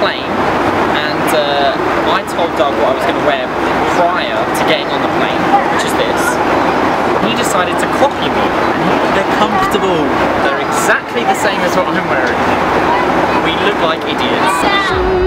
plane and uh, I told Doug what I was going to wear prior to getting on the plane, which is this. He decided to copy me. They're comfortable. They're exactly the same as what I'm wearing. We look like idiots.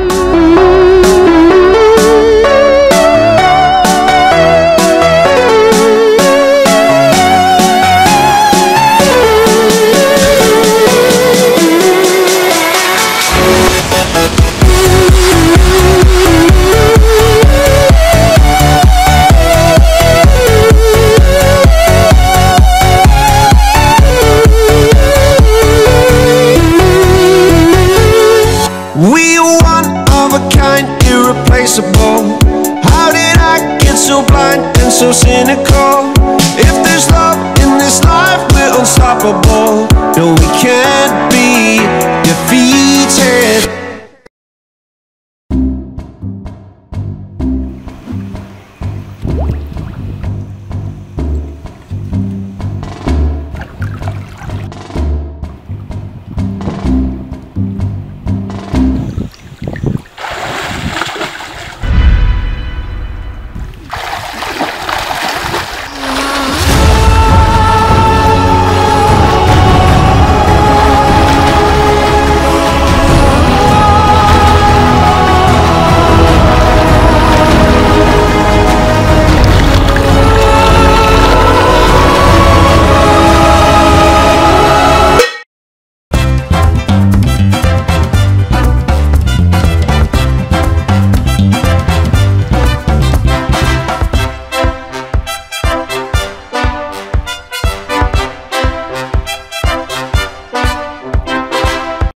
How did I get so blind and so cynical?